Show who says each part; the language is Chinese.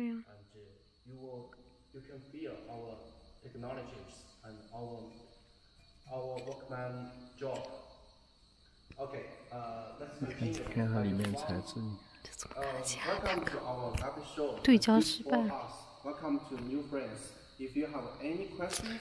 Speaker 1: 对呀、
Speaker 2: 啊。And you will, you can feel our technologies and our, our workman job. Okay, uh, let's continue.
Speaker 3: 看它里面材质，
Speaker 2: 这怎么看起来太可怕？
Speaker 1: 对焦失败。
Speaker 2: Welcome to new friends. If you have any questions.